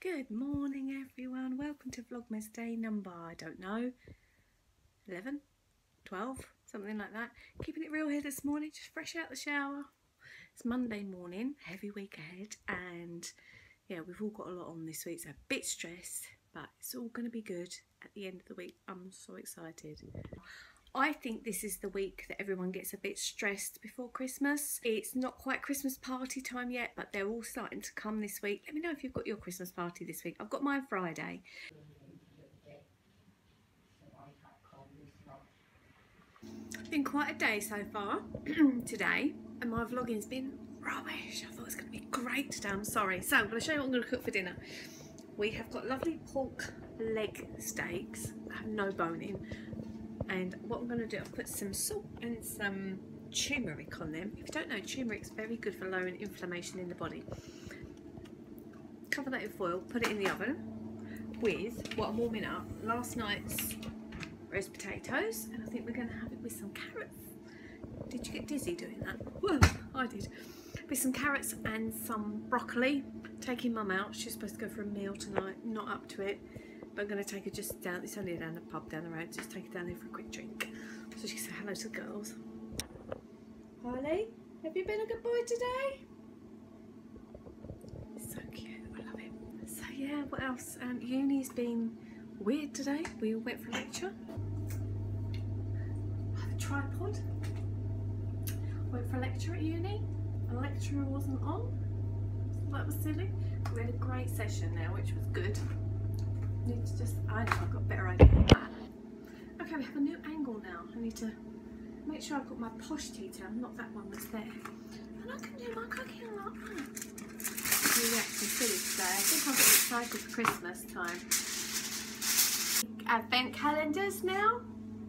Good morning, everyone. Welcome to Vlogmas day number, I don't know, 11, 12, something like that. Keeping it real here this morning, just fresh out the shower. It's Monday morning, heavy week ahead, and yeah, we've all got a lot on this week, so a bit stressed, but it's all going to be good at the end of the week. I'm so excited. I think this is the week that everyone gets a bit stressed before Christmas. It's not quite Christmas party time yet, but they're all starting to come this week. Let me know if you've got your Christmas party this week. I've got mine Friday. It's been quite a day so far today, and my vlogging's been rubbish. I thought it was going to be great today. I'm sorry. So I'm going to show you what I'm going to cook for dinner. We have got lovely pork leg steaks, I have no bone in and what I'm going to do, I'll put some salt and some turmeric on them. If you don't know, turmeric's very good for lowering inflammation in the body. Cover that in foil, put it in the oven with what I'm warming up, last night's roast potatoes, and I think we're going to have it with some carrots. Did you get dizzy doing that? Well, I did. With some carrots and some broccoli. Taking mum out, she's supposed to go for a meal tonight, not up to it. But I'm going to take her just down, it's only down the pub down the road, just take her down there for a quick drink. So she can say hello to the girls. Harley, have you been a good boy today? So cute, I love him. So yeah, what else? Um, uni's been weird today. We all went for a lecture. I a tripod. Went for a lecture at uni. A lecturer wasn't on. So that was silly. We had a great session there, which was good need to just, I've got a better idea. Okay, we have a new angle now. I need to make sure I've got my posh detail, not that one that's there. And I can do my cooking like that. Today. I think I'm excited for Christmas time. Advent calendars now.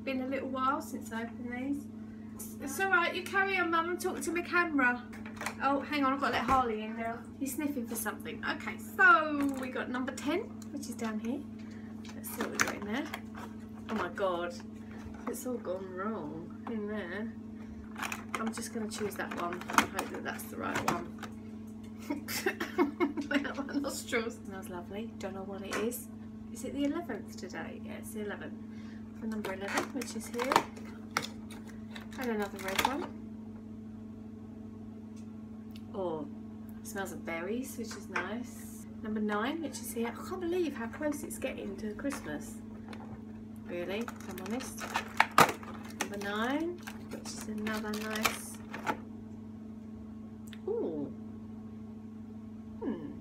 Been a little while since I opened these. It's alright, you carry on mum, I'm talking to my camera. Oh, hang on, I've got to let Harley in now. He's sniffing for something. Okay, so we got number 10, which is down here. Let's see what we got in there. Oh my god, it's all gone wrong in there. I'm just going to choose that one. I hope that that's the right one. nostrils. Smells lovely. Don't know what it is. Is it the 11th today? Yeah, it's the 11th. For number 11, which is here. And another red one. Oh, smells of berries, which is nice. Number nine, which is here. I can't believe how close it's getting to Christmas. Really, if I'm honest. Number nine, which is another nice. Ooh. Hmm.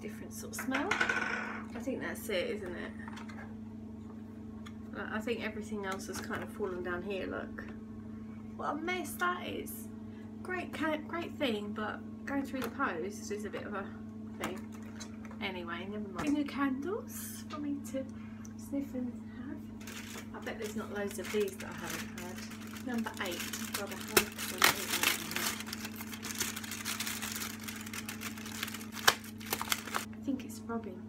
Different sort of smell. I think that's it, isn't it? I think everything else has kind of fallen down here, look. What a mess that is great, great thing, but going through the post is a bit of a thing. Anyway, never mind. New candles for me to sniff and have. I bet there's not loads of these that I haven't had. Number eight, I've got have I think it's Robin.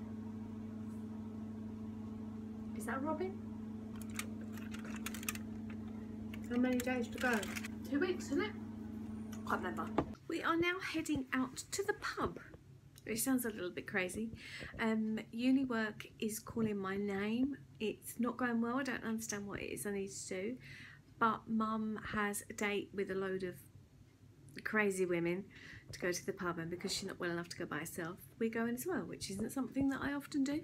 Is that Robin? How many days to go? Two weeks, isn't it? We are now heading out to the pub. It sounds a little bit crazy. Um, uni work is calling my name. It's not going well. I don't understand what it is I need to do. But mum has a date with a load of crazy women to go to the pub and because she's not well enough to go by herself we're going as well which isn't something that I often do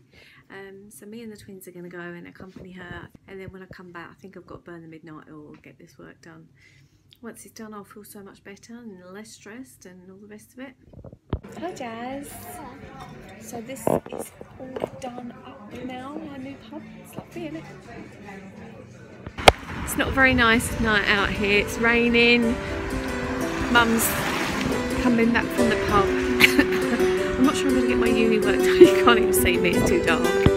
um, so me and the twins are going to go and accompany her and then when I come back I think I've got to burn the midnight or get this work done once it's done I'll feel so much better and less stressed and all the rest of it. Hi Jazz. So this is all done up now, my new pub. It's lovely, isn't it? It's not a very nice night out here. It's raining. Mum's coming back from the pub. I'm not sure I'm going to get my uni work done. You can't even see me, it's too dark.